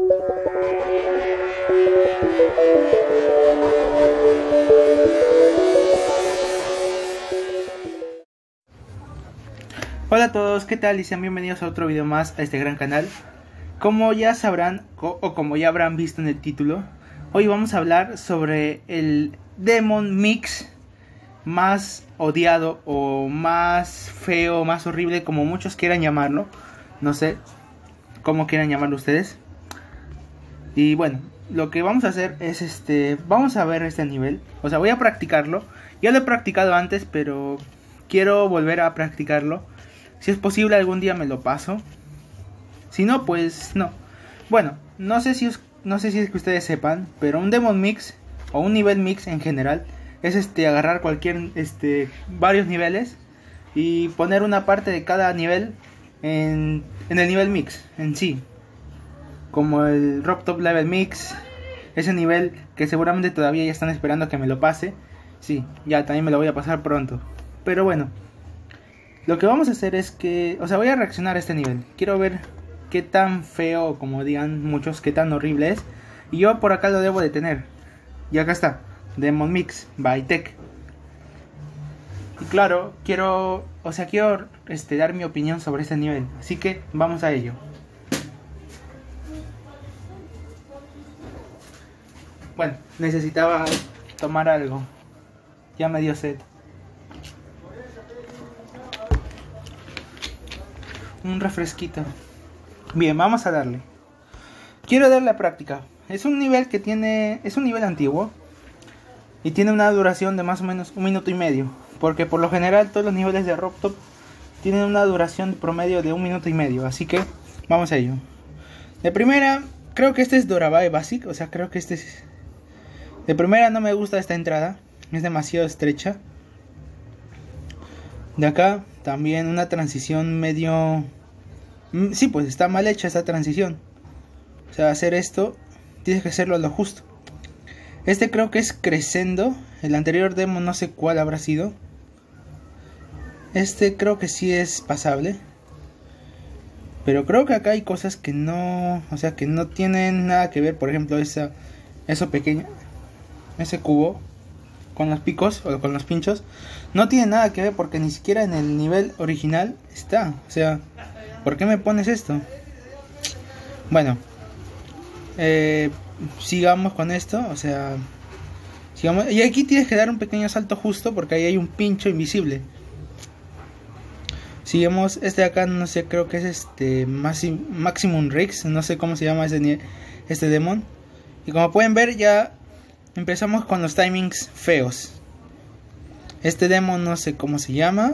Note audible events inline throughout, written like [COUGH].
Hola a todos, ¿qué tal? Y sean bienvenidos a otro video más a este gran canal. Como ya sabrán, o como ya habrán visto en el título, hoy vamos a hablar sobre el Demon Mix más odiado o más feo, más horrible, como muchos quieran llamarlo. No sé cómo quieran llamarlo ustedes. Y bueno, lo que vamos a hacer es este, vamos a ver este nivel. O sea, voy a practicarlo. Ya lo he practicado antes, pero quiero volver a practicarlo si es posible algún día me lo paso. Si no, pues no. Bueno, no sé si no sé si es que ustedes sepan, pero un Demon Mix o un nivel mix en general es este agarrar cualquier este varios niveles y poner una parte de cada nivel en, en el nivel mix en sí. Como el Rock Top Level Mix, ese nivel que seguramente todavía ya están esperando que me lo pase. Sí, ya también me lo voy a pasar pronto. Pero bueno, lo que vamos a hacer es que, o sea, voy a reaccionar a este nivel. Quiero ver qué tan feo, como digan muchos, qué tan horrible es. Y yo por acá lo debo de tener. Y acá está, Demon Mix by Tech. Y claro, quiero, o sea, quiero este, dar mi opinión sobre este nivel. Así que vamos a ello. Bueno, necesitaba tomar algo. Ya me dio sed. un refresquito. Bien, vamos a darle. Quiero darle la práctica. Es un nivel que tiene. Es un nivel antiguo. Y tiene una duración de más o menos un minuto y medio. Porque por lo general todos los niveles de Rock Top tienen una duración promedio de un minuto y medio. Así que vamos a ello. De primera, creo que este es Dorabae Basic. O sea, creo que este es. De primera no me gusta esta entrada. Es demasiado estrecha. De acá también una transición medio... Mm, sí, pues está mal hecha esa transición. O sea, hacer esto, tienes que hacerlo a lo justo. Este creo que es Crescendo. El anterior demo no sé cuál habrá sido. Este creo que sí es pasable. Pero creo que acá hay cosas que no... O sea, que no tienen nada que ver. Por ejemplo, esa, eso pequeño. Ese cubo con los picos o con los pinchos no tiene nada que ver porque ni siquiera en el nivel original está. O sea, ¿por qué me pones esto? Bueno, eh, sigamos con esto. O sea, sigamos. Y aquí tienes que dar un pequeño salto justo porque ahí hay un pincho invisible. Sigamos, este de acá no sé, creo que es este Maximum Rix, no sé cómo se llama ese, este demon. Y como pueden ver ya Empezamos con los timings feos. Este demo no sé cómo se llama.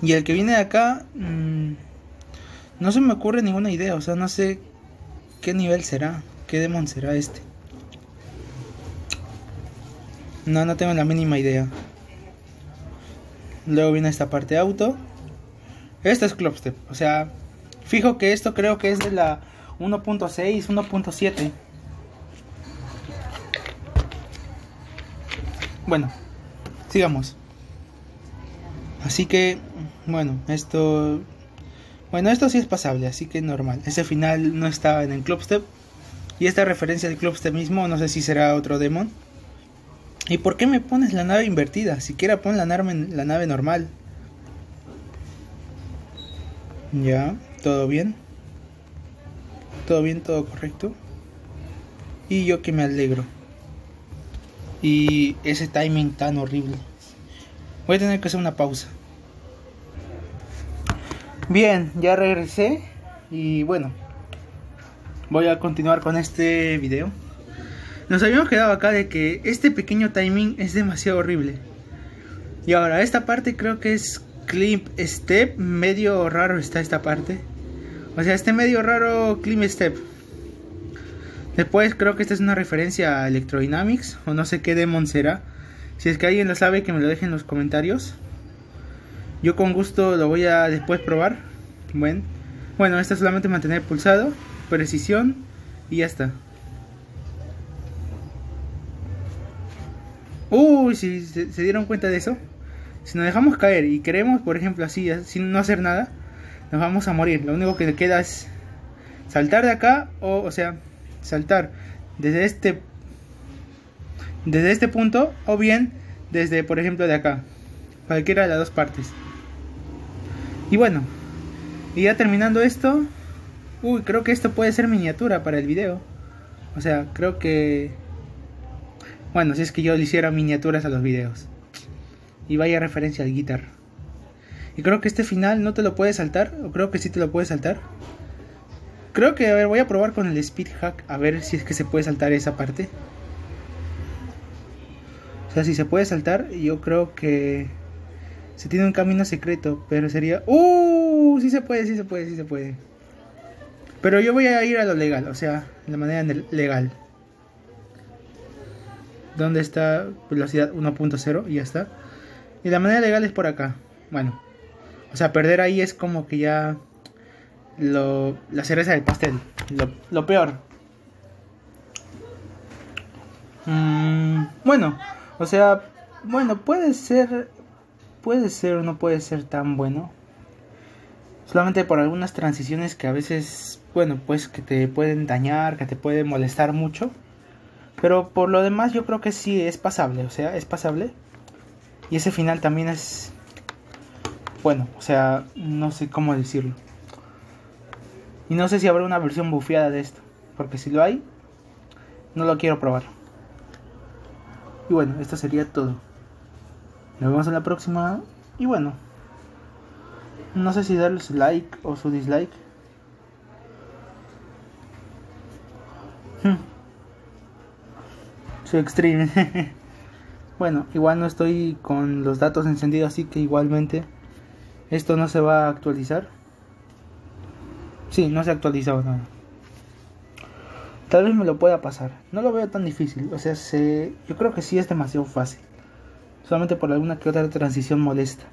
Y el que viene de acá... Mmm, no se me ocurre ninguna idea. O sea, no sé qué nivel será. ¿Qué demon será este? No, no tengo la mínima idea. Luego viene esta parte auto. Esto es Clubstep. O sea, fijo que esto creo que es de la 1.6, 1.7. Bueno, sigamos. Así que, bueno, esto... Bueno, esto sí es pasable, así que normal. Ese final no estaba en el Clubstep. Y esta referencia del Clubstep mismo, no sé si será otro demon. ¿Y por qué me pones la nave invertida? Siquiera pon la nave, la nave normal. Ya, todo bien. Todo bien, todo correcto. Y yo que me alegro. Y ese timing tan horrible. Voy a tener que hacer una pausa. Bien, ya regresé. Y bueno, voy a continuar con este video. Nos habíamos quedado acá de que este pequeño timing es demasiado horrible. Y ahora, esta parte creo que es clip step. Medio raro está esta parte. O sea, este medio raro clip step. Después creo que esta es una referencia a Electrodynamics o no sé qué demon será. Si es que alguien lo sabe que me lo deje en los comentarios. Yo con gusto lo voy a después probar. Bueno, bueno, esta es solamente mantener pulsado, precisión y ya está. Uy, si se, dieron cuenta de eso. Si nos dejamos caer y queremos, por ejemplo, así, sin no hacer nada, nos vamos a morir. Lo único que queda es saltar de acá o, o sea, saltar desde este desde este punto o bien desde por ejemplo de acá cualquiera de las dos partes. Y bueno y ya terminando esto uy creo que esto puede ser miniatura para el video. O sea creo que bueno si es que yo le hiciera miniaturas a los videos. Y vaya referencia al guitar. Y creo que este final no te lo puedes saltar o creo que sí te lo puedes saltar creo que a ver voy a probar con el speed hack a ver si es que se puede saltar esa parte o sea, si se puede saltar, yo creo que se tiene un camino secreto, pero sería... ¡Uh! Sí se puede, sí se puede, sí se puede. Pero yo voy a ir a lo legal, o sea, la manera legal. ¿Dónde está velocidad 1.0? Y ya está. Y la manera legal es por acá. Bueno. O sea, perder ahí es como que ya... Lo, la cereza del pastel. Lo, lo peor. Mm, bueno. O sea, bueno, puede ser, puede ser o no puede ser tan bueno. Solamente por algunas transiciones que a veces, bueno, pues que te pueden dañar, que te pueden molestar mucho. Pero por lo demás yo creo que sí es pasable, o sea, es pasable. Y ese final también es... Bueno, o sea, no sé cómo decirlo. Y no sé si habrá una versión bufeada de esto. Porque si lo hay, no lo quiero probar. Y bueno, esto sería todo. Nos vemos en la próxima. Y bueno, no sé si darles like o su dislike. Hmm. Su extreme. [LAUGHS] bueno, igual no estoy con los datos encendidos, así que igualmente esto no se va a actualizar. Sí, no se ha actualizado nada. Tal vez me lo pueda pasar. No lo veo tan difícil. O sea, se... yo creo que sí es demasiado fácil. Solamente por alguna que otra transición molesta.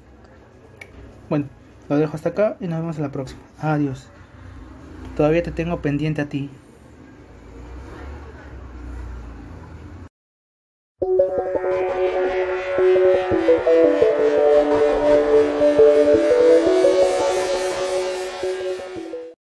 Bueno, lo dejo hasta acá y nos vemos en la próxima. Adiós. Todavía te tengo pendiente a ti.